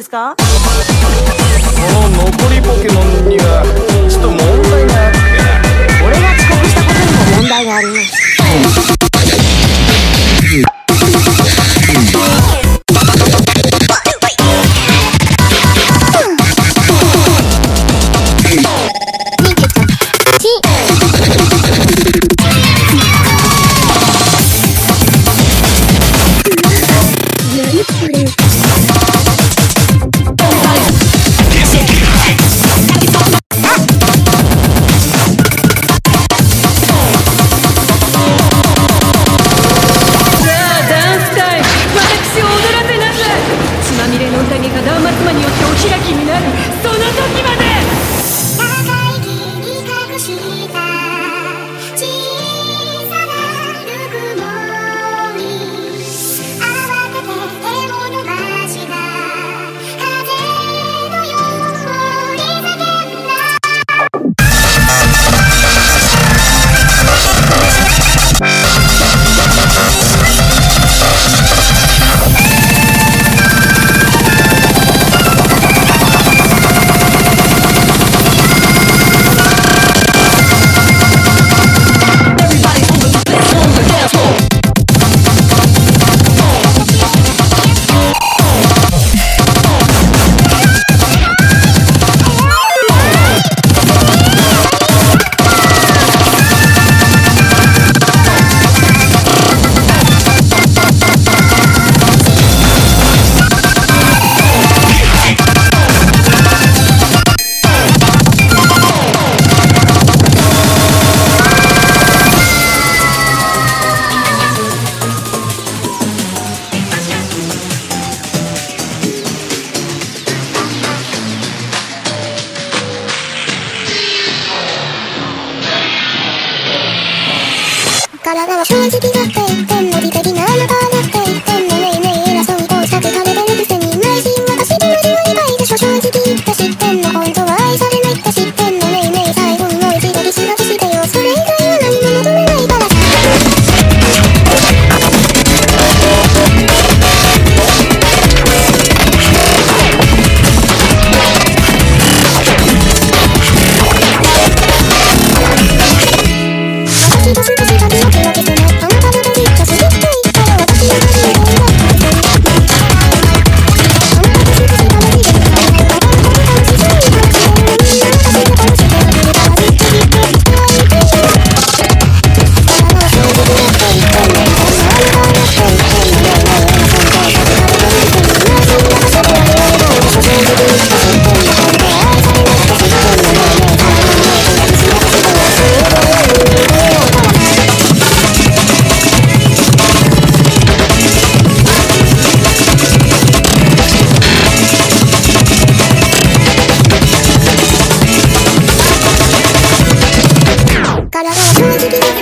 ですか？その時はらは正直だった i gotta go.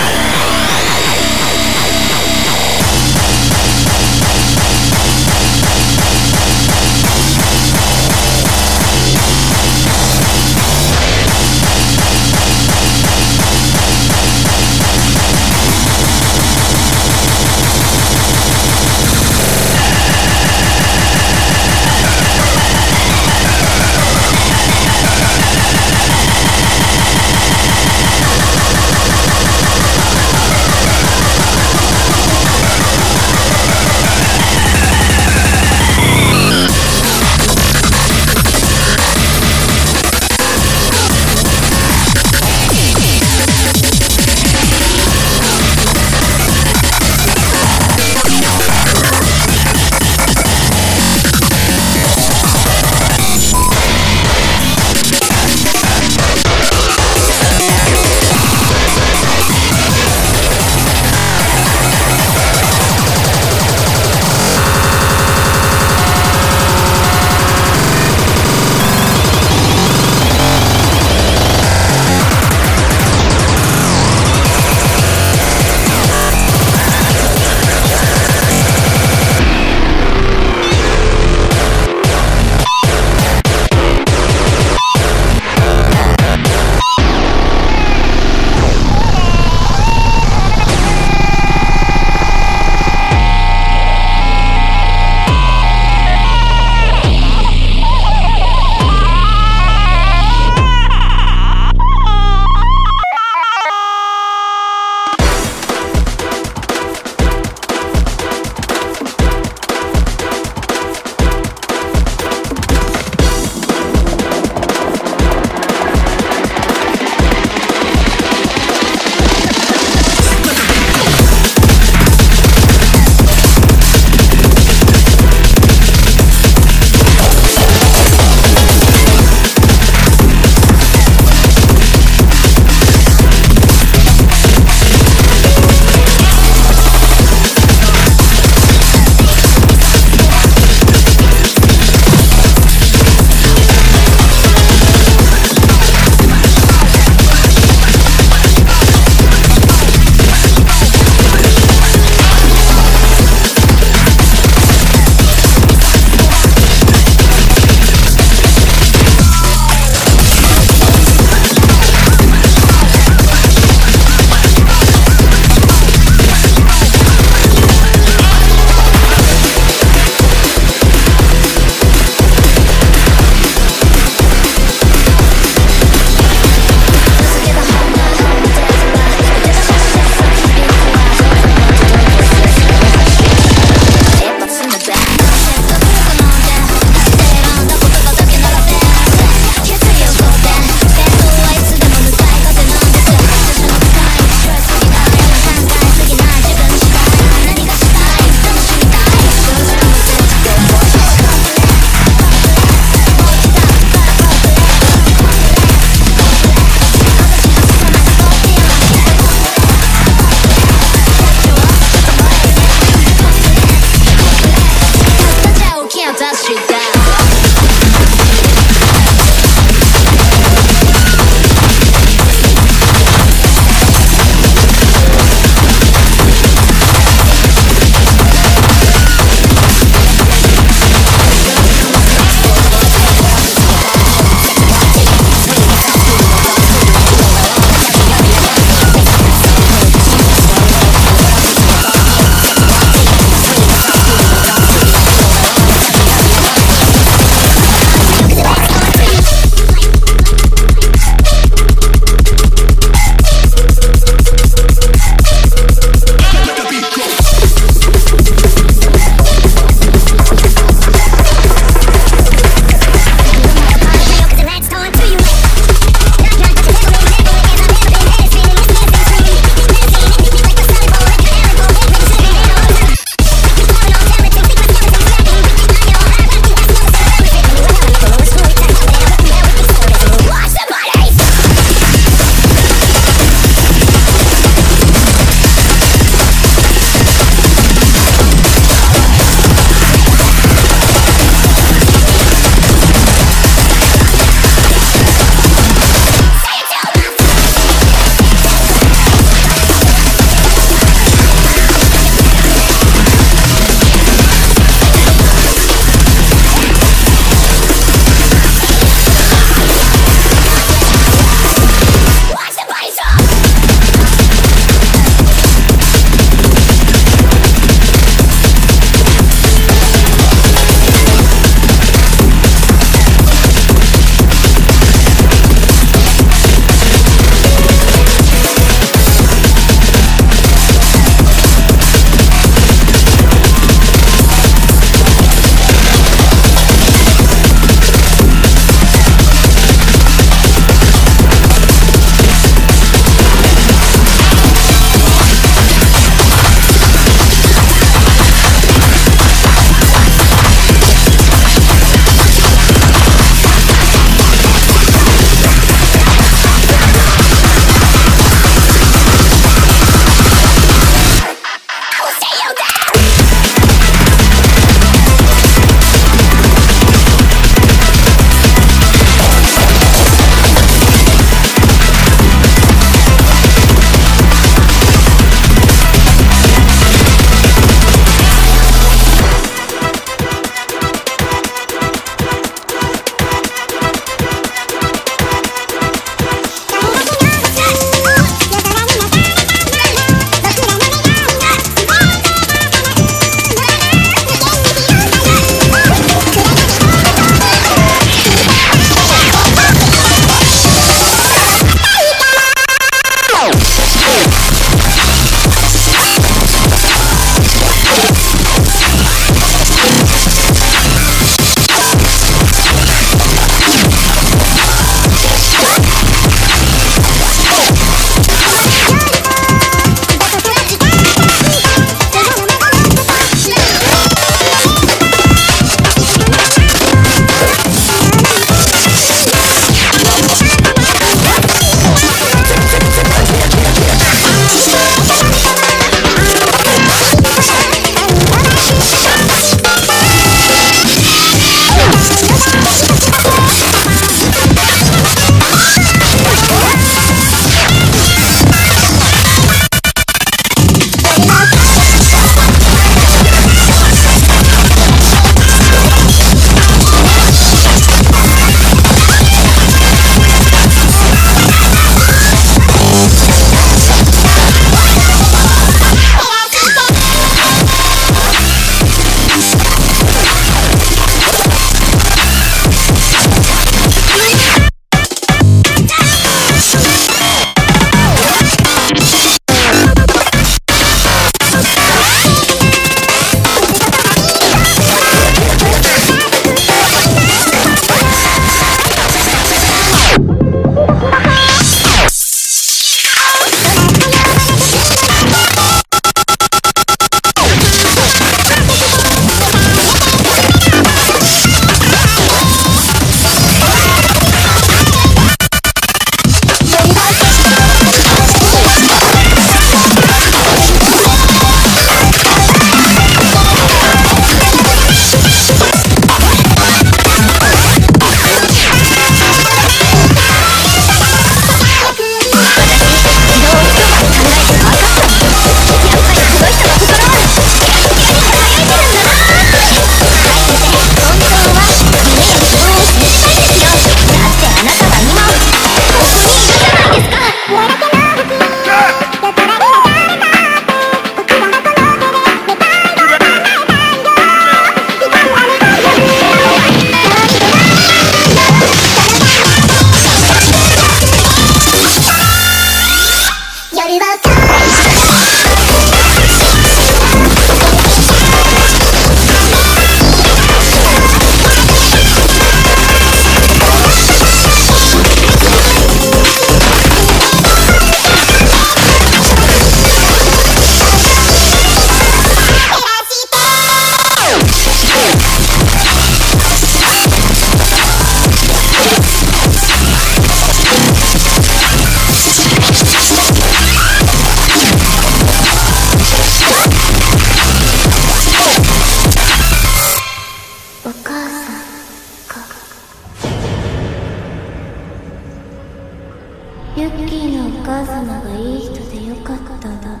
母様がいい人でよかっただ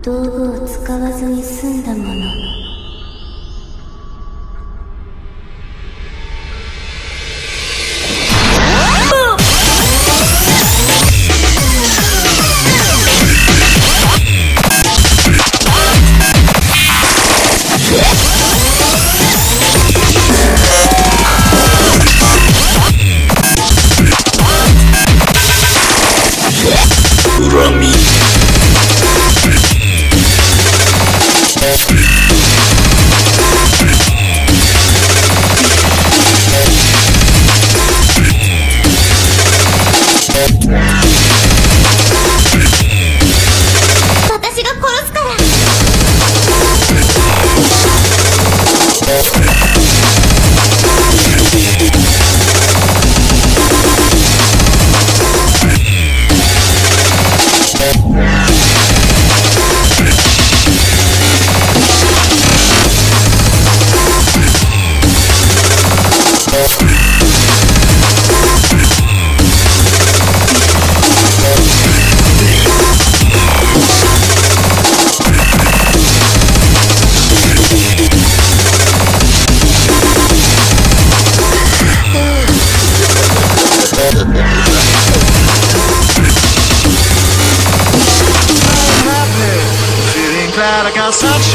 道具を使わずに済んだもの。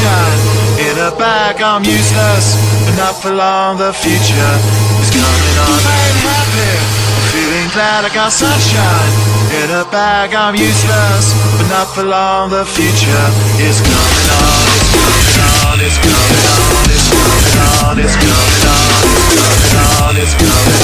Sunshine in a bag. I'm useless, but not for long. The future is coming on. I'm happy, feeling glad I got sunshine in a bag. I'm useless, but not for long. The future is coming on. It's coming on. It's coming on. It's coming on. It's coming on. It's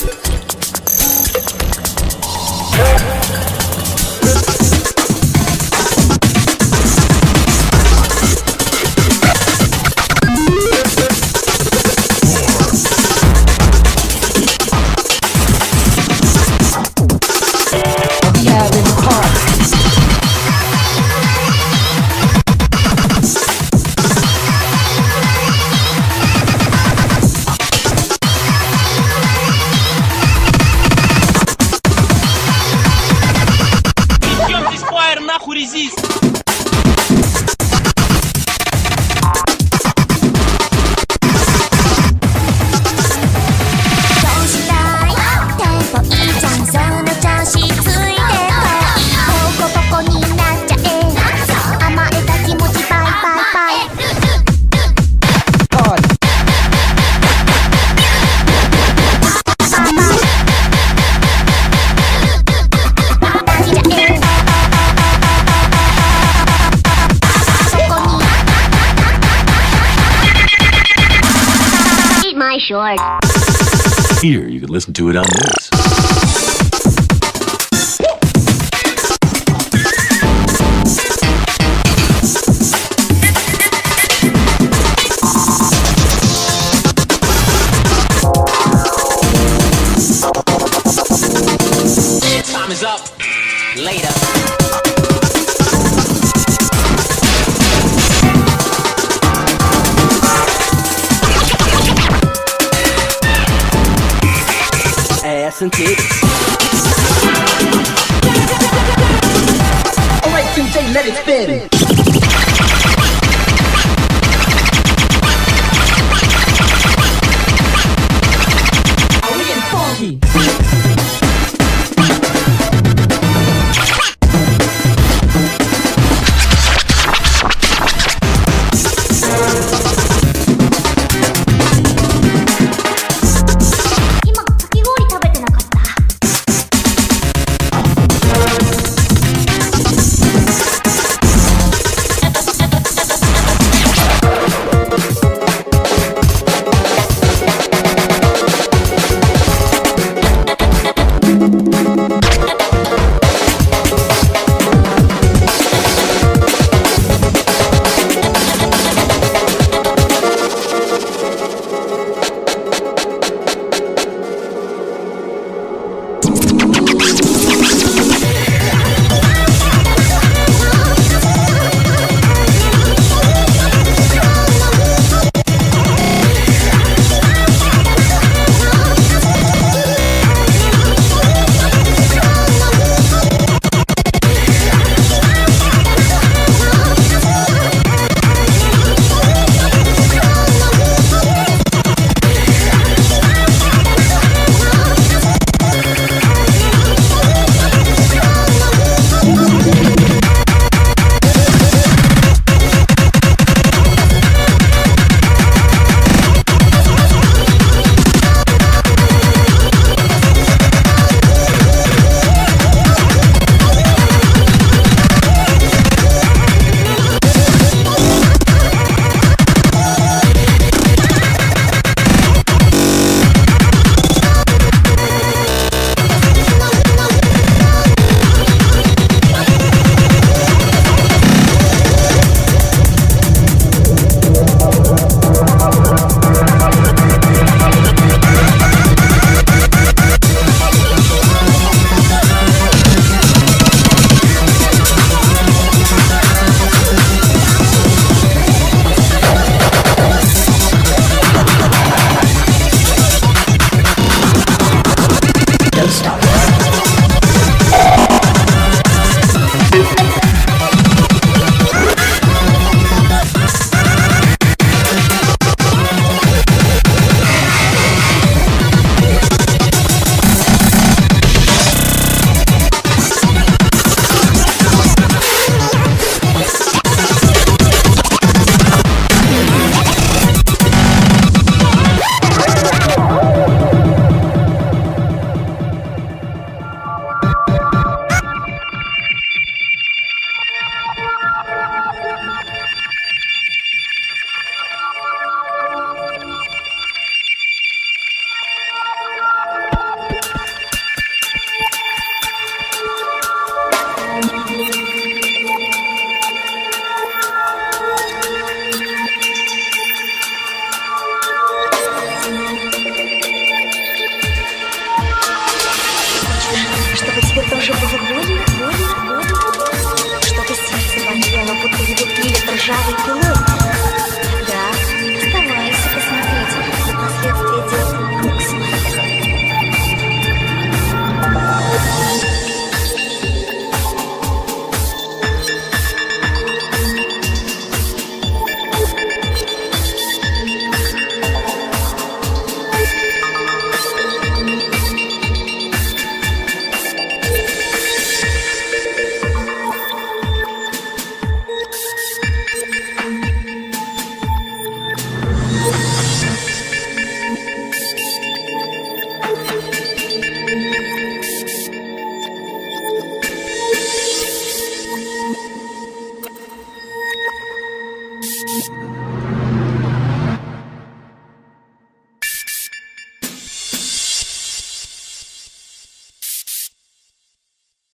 short. Here, you can listen to it on this. ass and. Alright, DJ, let it spin.